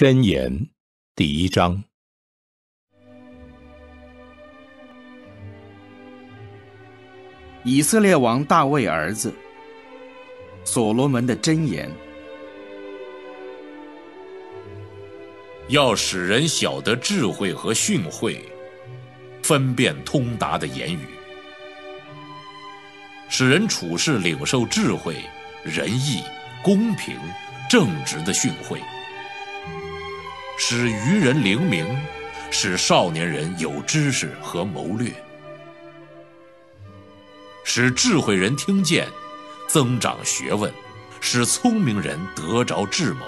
箴言第一章：以色列王大卫儿子所罗门的箴言，要使人晓得智慧和训诲，分辨通达的言语，使人处事领受智慧、仁义、公平、正直的训诲。使愚人灵明，使少年人有知识和谋略，使智慧人听见，增长学问，使聪明人得着智谋，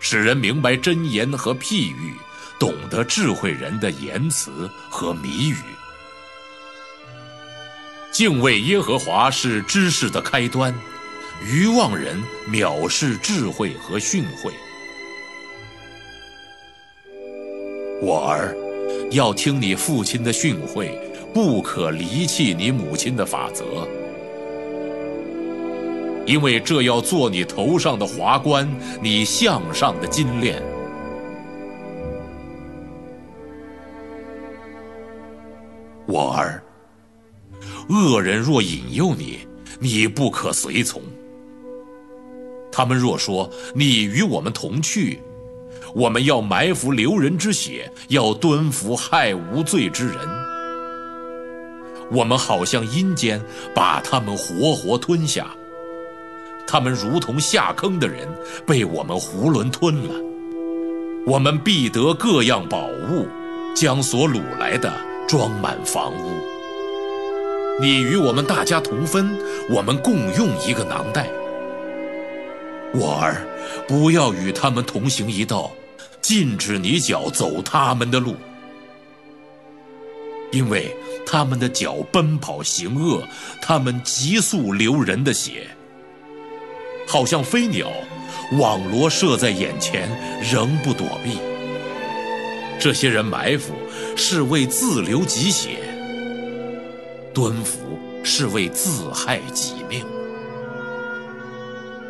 使人明白真言和譬喻，懂得智慧人的言辞和谜语。敬畏耶和华是知识的开端，愚妄人藐视智慧和训诲。我儿，要听你父亲的训诲，不可离弃你母亲的法则，因为这要做你头上的华冠，你项上的金链。我儿，恶人若引诱你，你不可随从；他们若说你与我们同去。我们要埋伏流人之血，要蹲伏害无罪之人。我们好像阴间，把他们活活吞下。他们如同下坑的人，被我们囫囵吞了。我们必得各样宝物，将所掳来的装满房屋。你与我们大家同分，我们共用一个囊袋。我儿，不要与他们同行一道。禁止你脚走他们的路，因为他们的脚奔跑行恶，他们急速流人的血，好像飞鸟，网罗射在眼前，仍不躲避。这些人埋伏是为自流己血，蹲伏是为自害己命。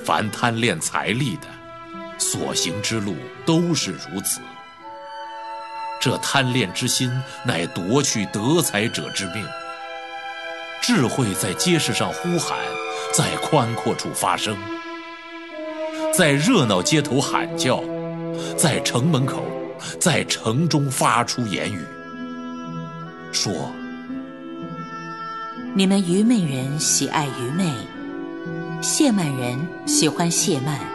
凡贪恋财力的。所行之路都是如此。这贪恋之心，乃夺去得财者之命。智慧在街市上呼喊，在宽阔处发声，在热闹街头喊叫，在城门口，在城中发出言语，说：你们愚昧人喜爱愚昧，谢曼人喜欢谢曼。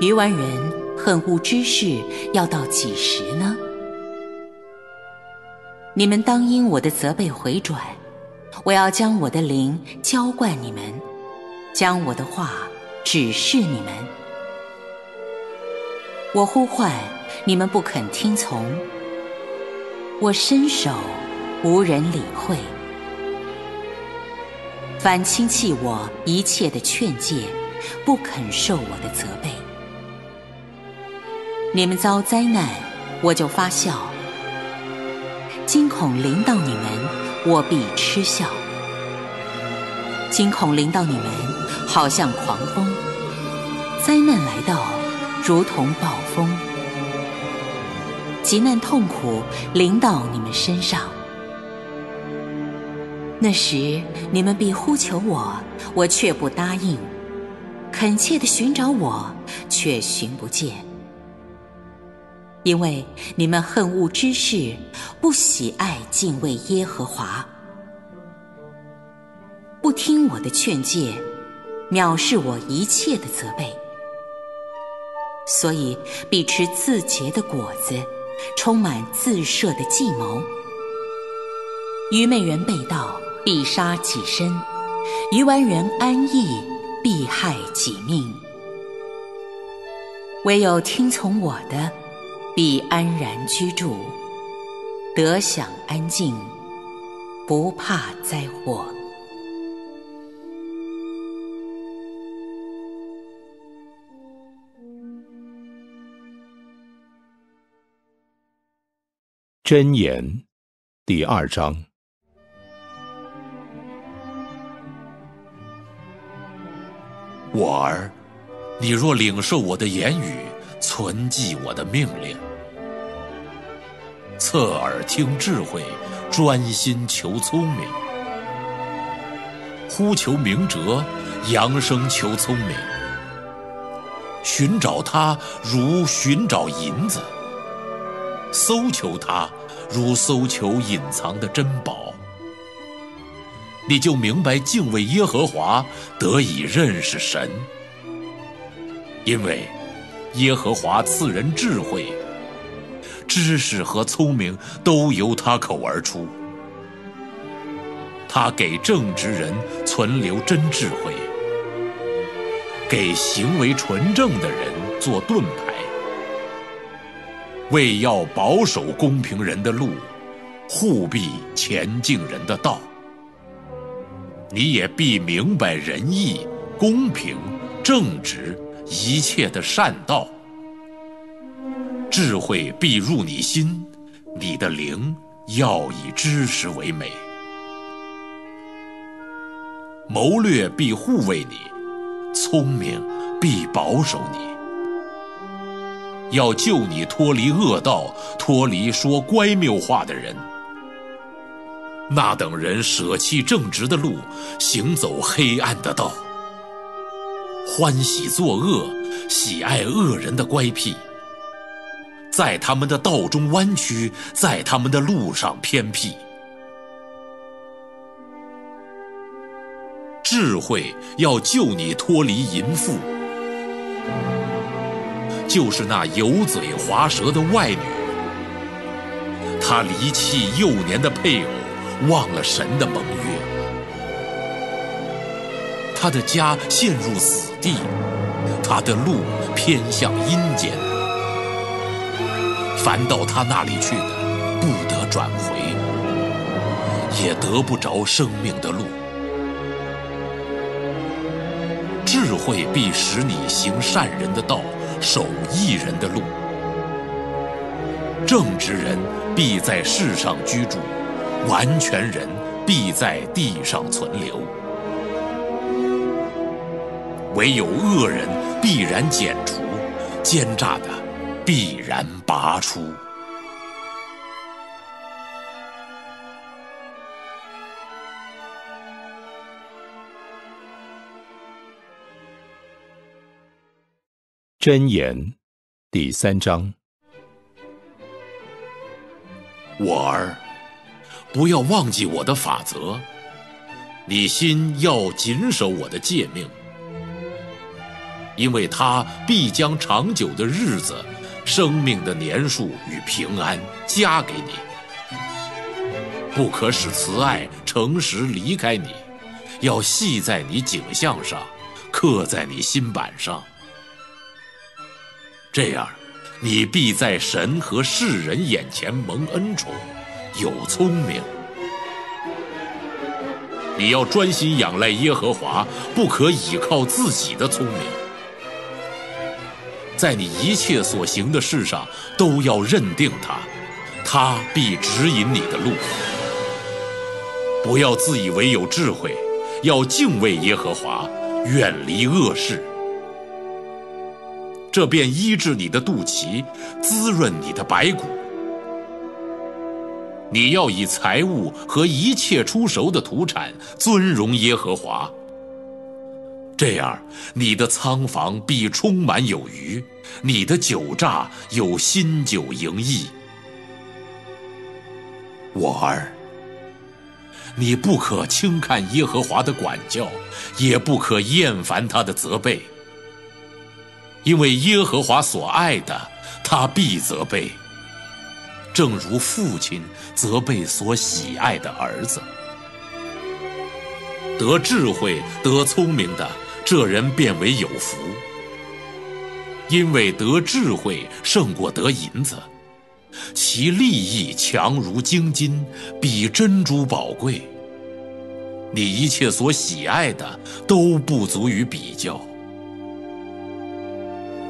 愚顽人恨恶知识，要到几时呢？你们当因我的责备回转，我要将我的灵浇灌你们，将我的话指示你们。我呼唤你们不肯听从，我伸手无人理会。反轻弃我一切的劝诫，不肯受我的责备。你们遭灾难，我就发笑；惊恐临到你们，我必嗤笑。惊恐临到你们，好像狂风；灾难来到，如同暴风。急难痛苦临到你们身上，那时你们必呼求我，我却不答应；恳切的寻找我，却寻不见。因为你们恨恶知识，不喜爱敬畏耶和华，不听我的劝诫，藐视我一切的责备，所以必吃自结的果子，充满自设的计谋。愚昧人被盗，必杀己身；愚顽人安逸，必害己命。唯有听从我的。必安然居住，得享安静，不怕灾祸。箴言第二章：我儿，你若领受我的言语，存记我的命令，侧耳听智慧，专心求聪明，呼求明哲，扬声求聪明，寻找他如寻找银子，搜求他如搜求隐藏的珍宝。你就明白敬畏耶和华，得以认识神，因为耶和华赐人智慧，知识和聪明都由他口而出。他给正直人存留真智慧，给行为纯正的人做盾牌，为要保守公平人的路，护庇前进人的道。你也必明白仁义、公平、正直一切的善道，智慧必入你心，你的灵要以知识为美。谋略必护卫你，聪明必保守你，要救你脱离恶道，脱离说乖谬话的人。那等人舍弃正直的路，行走黑暗的道，欢喜作恶，喜爱恶人的乖僻，在他们的道中弯曲，在他们的路上偏僻。智慧要救你脱离淫妇，就是那油嘴滑舌的外女，她离弃幼年的配偶。忘了神的盟约，他的家陷入死地，他的路偏向阴间。凡到他那里去的，不得转回，也得不着生命的路。智慧必使你行善人的道，守义人的路。正直人必在世上居住。完全人必在地上存留，唯有恶人必然剪除，奸诈的必然拔出。真言第三章，我儿。不要忘记我的法则，你心要谨守我的诫命，因为他必将长久的日子、生命的年数与平安加给你。不可使慈爱、诚实离开你，要系在你颈项上，刻在你心板上。这样，你必在神和世人眼前蒙恩宠。有聪明，你要专心仰赖耶和华，不可倚靠自己的聪明。在你一切所行的事上，都要认定他，他必指引你的路。不要自以为有智慧，要敬畏耶和华，远离恶事。这便医治你的肚脐，滋润你的白骨。你要以财物和一切出熟的土产尊荣耶和华，这样你的仓房必充满有余，你的酒榨有新酒盈溢。我儿，你不可轻看耶和华的管教，也不可厌烦他的责备，因为耶和华所爱的，他必责备。正如父亲责备所喜爱的儿子，得智慧、得聪明的这人变为有福，因为得智慧胜过得银子，其利益强如精金，比珍珠宝贵。你一切所喜爱的都不足于比较。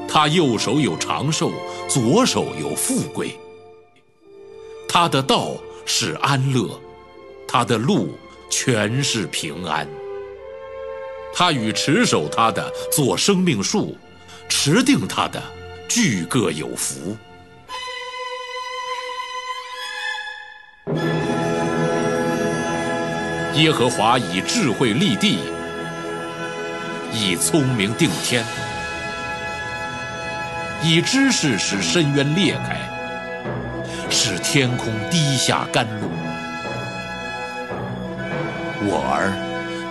他右手有长寿，左手有富贵。他的道是安乐，他的路全是平安。他与持守他的做生命树，持定他的，俱各有福。耶和华以智慧立地，以聪明定天，以知识使深渊裂开，使天空滴下甘露。我儿，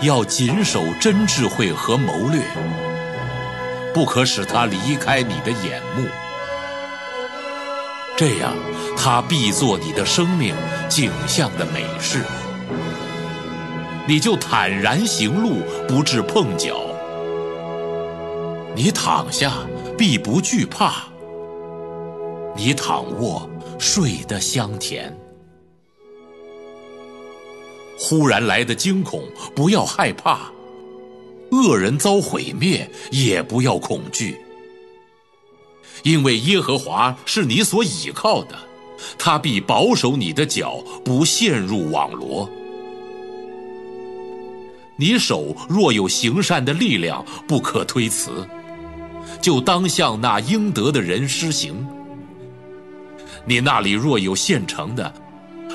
要谨守真智慧和谋略，不可使他离开你的眼目。这样，他必做你的生命景象的美事。你就坦然行路，不致碰脚；你躺下，必不惧怕；你躺卧，睡得香甜。忽然来的惊恐，不要害怕；恶人遭毁灭，也不要恐惧，因为耶和华是你所倚靠的，他必保守你的脚，不陷入网罗。你手若有行善的力量，不可推辞，就当向那应得的人施行。你那里若有现成的，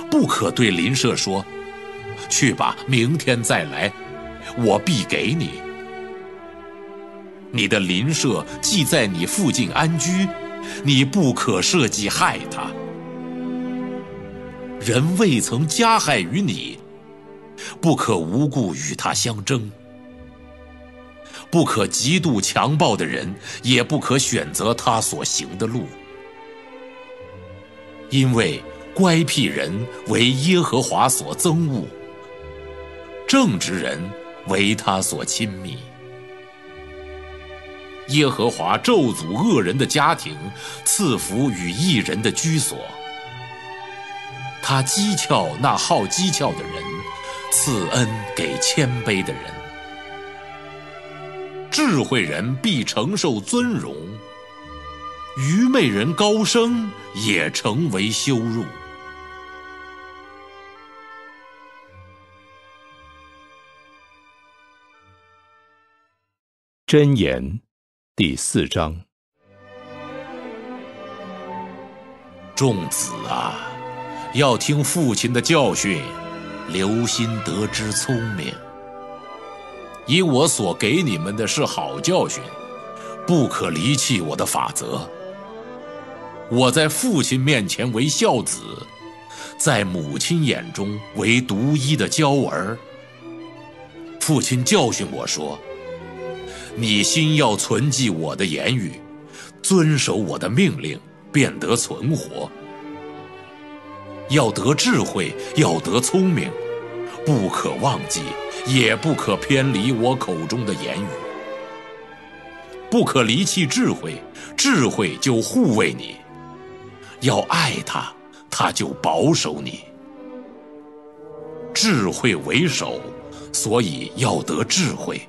不可对邻舍说：“去吧，明天再来，我必给你。”你的邻舍既在你附近安居，你不可设计害他。人未曾加害于你。不可无故与他相争，不可极度强暴的人，也不可选择他所行的路，因为乖僻人为耶和华所憎恶，正直人为他所亲密。耶和华咒诅恶人的家庭，赐福与义人的居所。他讥诮那好讥诮的人。赐恩给谦卑的人，智慧人必承受尊荣；愚昧人高升也成为羞辱。箴言第四章：众子啊，要听父亲的教训。留心得之聪明，以我所给你们的是好教训，不可离弃我的法则。我在父亲面前为孝子，在母亲眼中为独一的娇儿。父亲教训我说：“你心要存记我的言语，遵守我的命令，便得存活。”要得智慧，要得聪明，不可忘记，也不可偏离我口中的言语。不可离弃智慧，智慧就护卫你；要爱他，他就保守你。智慧为首，所以要得智慧。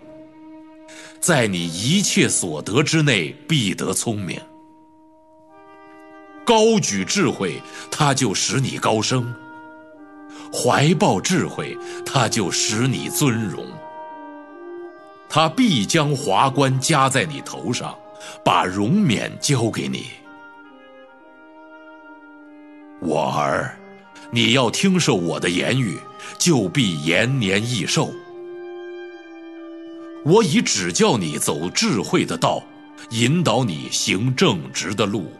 在你一切所得之内，必得聪明。高举智慧，他就使你高升；怀抱智慧，他就使你尊荣。他必将华冠加在你头上，把荣冕交给你。我儿，你要听受我的言语，就必延年益寿。我已指教你走智慧的道，引导你行正直的路。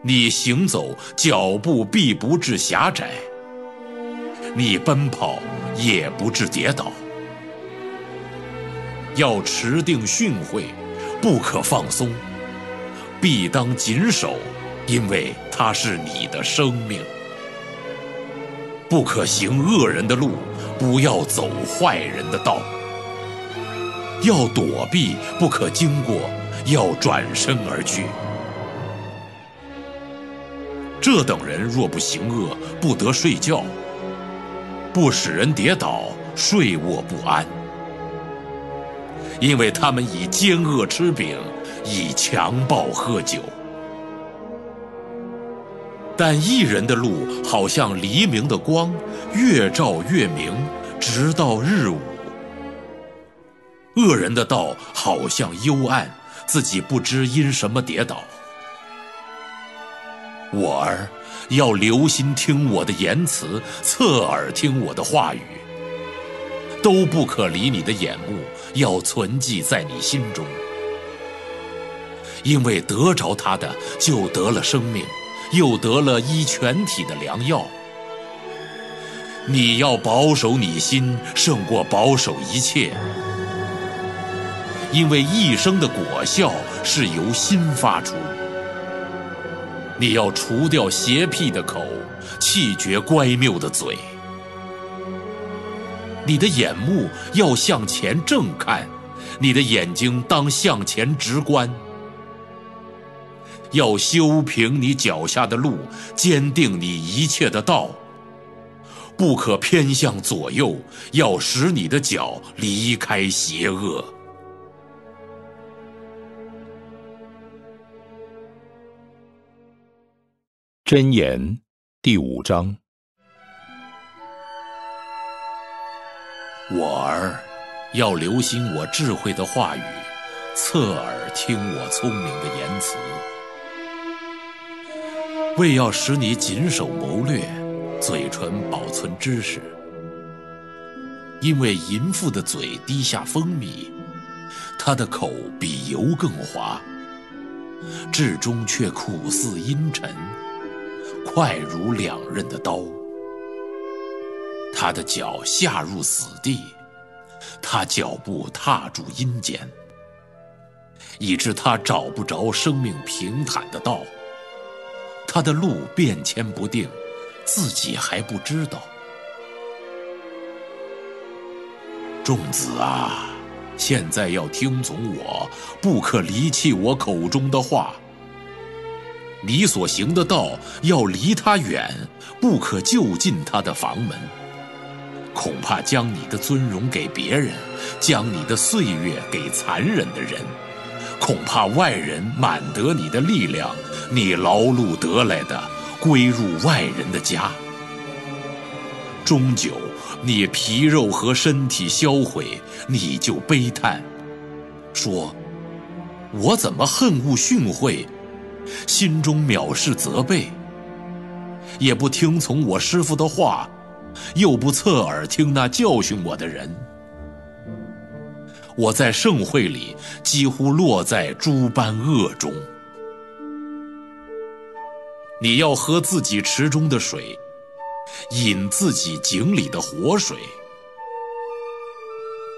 你行走脚步必不致狭窄，你奔跑也不致跌倒。要持定训诲，不可放松，必当谨守，因为它是你的生命。不可行恶人的路，不要走坏人的道。要躲避，不可经过，要转身而去。这等人若不行恶，不得睡觉；不使人跌倒，睡卧不安。因为他们以奸恶吃饼，以强暴喝酒。但一人的路好像黎明的光，越照越明，直到日午。恶人的道好像幽暗，自己不知因什么跌倒。我儿，要留心听我的言辞，侧耳听我的话语，都不可离你的眼目，要存记在你心中。因为得着他的，就得了生命，又得了医全体的良药。你要保守你心，胜过保守一切，因为一生的果效是由心发出。你要除掉邪僻的口，弃绝乖谬的嘴。你的眼目要向前正看，你的眼睛当向前直观。要修平你脚下的路，坚定你一切的道。不可偏向左右，要使你的脚离开邪恶。箴言第五章：我儿，要留心我智慧的话语，侧耳听我聪明的言辞。为要使你谨守谋略，嘴唇保存知识。因为淫妇的嘴滴下蜂蜜，她的口比油更滑，至终却苦似阴沉，快如两刃的刀。他的脚下入死地，他脚步踏住阴间，以致他找不着生命平坦的道。他的路变迁不定，自己还不知道。众子啊，现在要听从我，不可离弃我口中的话。你所行的道要离他远，不可就近他的房门。恐怕将你的尊荣给别人，将你的岁月给残忍的人。恐怕外人满得你的力量，你劳碌得来的归入外人的家。终究，你皮肉和身体销毁，你就悲叹，说：“我怎么恨恶训诲，心中藐视责备，也不听从我师傅的话，又不侧耳听那教训我的人。”我在盛会里几乎落在诸般恶中。你要喝自己池中的水，饮自己井里的活水。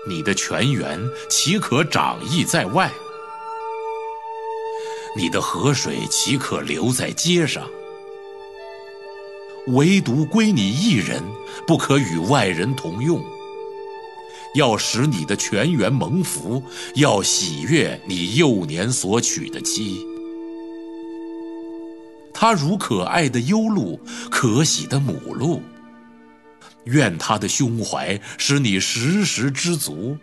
你的泉源岂可长溢在外？你的河水岂可留在街上？唯独归你一人，不可与外人同用。要使你的泉源蒙福，要喜悦你幼年所娶的妻。她如可爱的优鹿，可喜的母鹿。愿她的胸怀使你时时知足，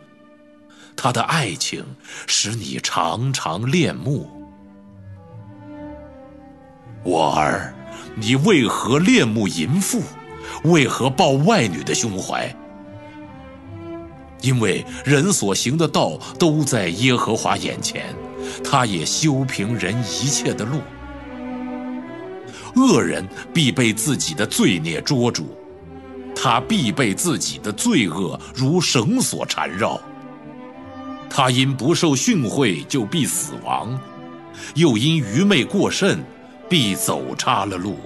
她的爱情使你常常恋慕。我儿，你为何恋慕淫妇？为何抱外女的胸怀？因为人所行的道都在耶和华眼前，他也修平人一切的路。恶人必被自己的罪孽捉住，他必被自己的罪恶如绳索缠绕。他因不受训诲就必死亡，又因愚昧过甚，必走差了路。